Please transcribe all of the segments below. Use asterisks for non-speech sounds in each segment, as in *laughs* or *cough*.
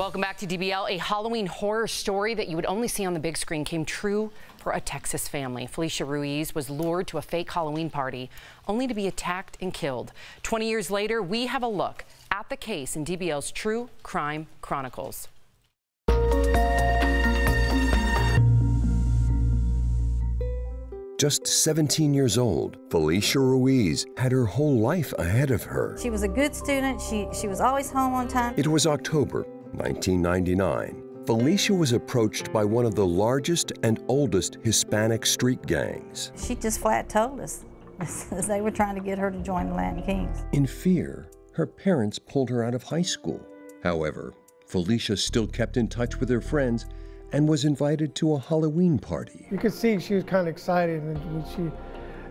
Welcome back to DBL. A Halloween horror story that you would only see on the big screen came true for a Texas family. Felicia Ruiz was lured to a fake Halloween party only to be attacked and killed. 20 years later, we have a look at the case in DBL's True Crime Chronicles. Just 17 years old, Felicia Ruiz had her whole life ahead of her. She was a good student. She, she was always home on time. It was October 1999. Felicia was approached by one of the largest and oldest Hispanic street gangs. She just flat told us *laughs* they were trying to get her to join the Latin Kings. In fear, her parents pulled her out of high school. However, Felicia still kept in touch with her friends and was invited to a Halloween party. You could see she was kind of excited, and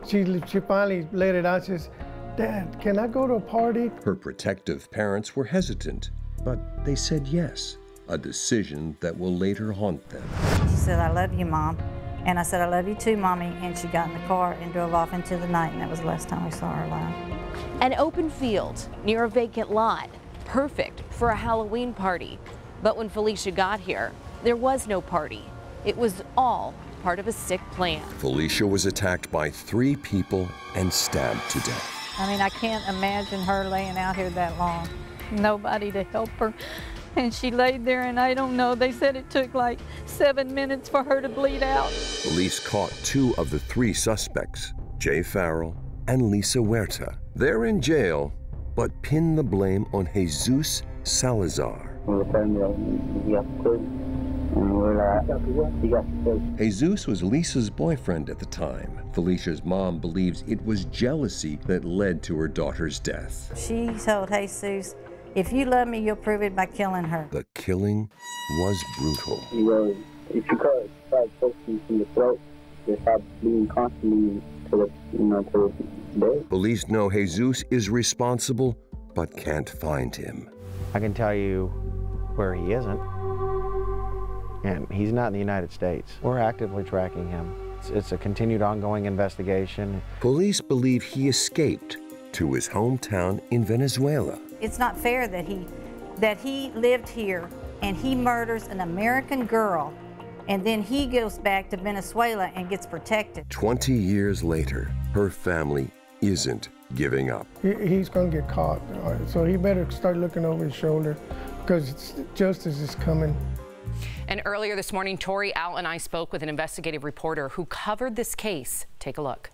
she, she, she finally let it out. She says, "Dad, can I go to a party?" Her protective parents were hesitant, but they said yes, a decision that will later haunt them. She said, "I love you, Mom," and I said, "I love you too, Mommy." And she got in the car and drove off into the night, and that was the last time we saw her alive. An open field near a vacant lot, perfect for a Halloween party. But when Felicia got here, there was no party. It was all part of a sick plan. Felicia was attacked by three people and stabbed to death. I mean, I can't imagine her laying out here that long. *laughs* Nobody to help her. And she laid there, and I don't know, they said it took like seven minutes for her to bleed out. Police caught two of the three suspects, Jay Farrell and Lisa Huerta. They're in jail, but pin the blame on Jesus Salazar. Jesus was Lisa's boyfriend at the time. Felicia's mom believes it was jealousy that led to her daughter's death. She told Jesus, if you love me, you'll prove it by killing her. The killing was brutal. He goes, if you cut start choking from the throat, they stop bleeding constantly to the, you know, to the dead. Police know Jesus is responsible, but can't find him. I can tell you where he isn't. And he's not in the United States. We're actively tracking him. It's, it's a continued ongoing investigation. Police believe he escaped to his hometown in Venezuela. It's not fair that he that he lived here and he murders an American girl and then he goes back to Venezuela and gets protected. 20 years later, her family isn't giving up. He, he's going to get caught, so he better start looking over his shoulder because it's, justice is coming. And earlier this morning, Tori Al and I spoke with an investigative reporter who covered this case. Take a look.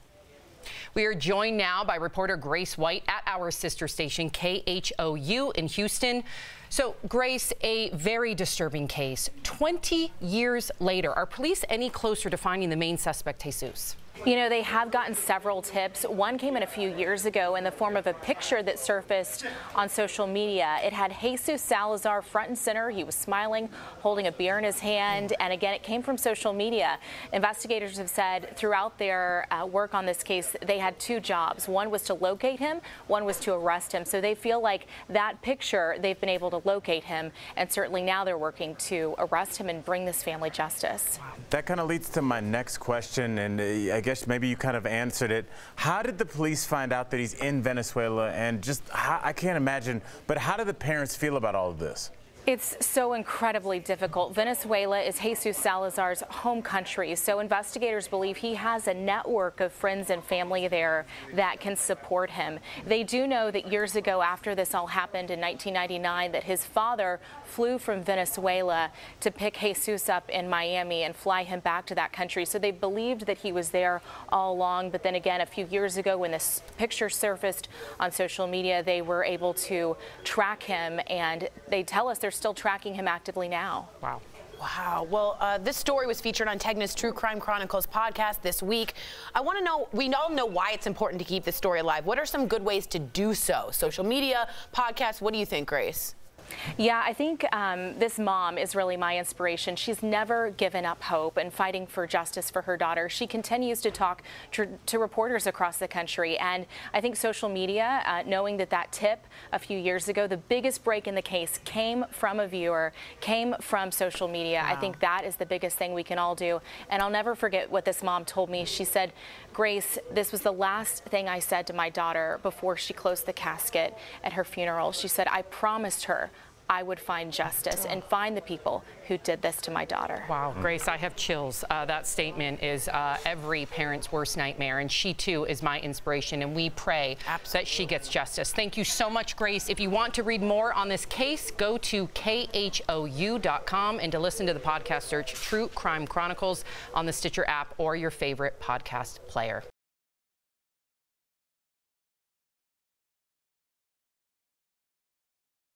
We are joined now by reporter Grace White at our sister station, KHOU in Houston. So, Grace, a very disturbing case. 20 years later, are police any closer to finding the main suspect, Jesus? You know, they have gotten several tips. One came in a few years ago in the form of a picture that surfaced on social media. It had Jesus Salazar front and center. He was smiling, holding a beer in his hand. And again, it came from social media. Investigators have said throughout their uh, work on this case, they had two jobs. One was to locate him, one was to arrest him. So they feel like that picture, they've been able to locate him. And certainly now they're working to arrest him and bring this family justice. That kind of leads to my next question. And uh, guess maybe you kind of answered it. How did the police find out that he's in Venezuela? And just, I can't imagine, but how do the parents feel about all of this? It's so incredibly difficult. Venezuela is Jesus Salazar's home country, so investigators believe he has a network of friends and family there that can support him. They do know that years ago, after this all happened in 1999, that his father flew from Venezuela to pick Jesus up in Miami and fly him back to that country. So they believed that he was there all along. But then again, a few years ago, when this picture surfaced on social media, they were able to track him, and they tell us they're still tracking him actively now. Wow. Wow. Well, uh, this story was featured on Tegna's True Crime Chronicles podcast this week. I want to know, we all know why it's important to keep this story alive. What are some good ways to do so? Social media, podcasts, what do you think, Grace? Yeah, I think um, this mom is really my inspiration. She's never given up hope and fighting for justice for her daughter. She continues to talk to, to reporters across the country. And I think social media, uh, knowing that that tip a few years ago, the biggest break in the case came from a viewer, came from social media. Wow. I think that is the biggest thing we can all do. And I'll never forget what this mom told me. She said, Grace, this was the last thing I said to my daughter before she closed the casket at her funeral. She said, I promised her I would find justice and find the people who did this to my daughter. Wow, Grace, I have chills. Uh, that statement is uh, every parent's worst nightmare, and she too is my inspiration, and we pray Absolutely. that she gets justice. Thank you so much, Grace. If you want to read more on this case, go to khou.com and to listen to the podcast, search True Crime Chronicles on the Stitcher app or your favorite podcast player.